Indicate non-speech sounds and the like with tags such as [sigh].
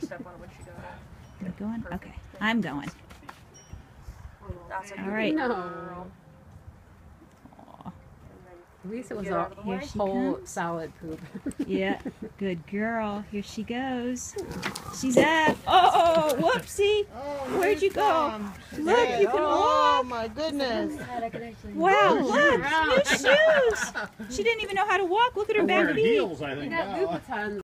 her step on it when she goes. Are You going? Okay. I'm going. That's All right. No. girl. At least it was a Here whole comes. solid poop. Yeah. [laughs] Good girl. Here she goes. She's up. Oh, whoopsie. Oh, Where'd you go? bomb. Look, you can Oh walk. my goodness. Wow, look. New shoes. She didn't even know how to walk. Look at her back feet. heels, I think. You got. Louboutins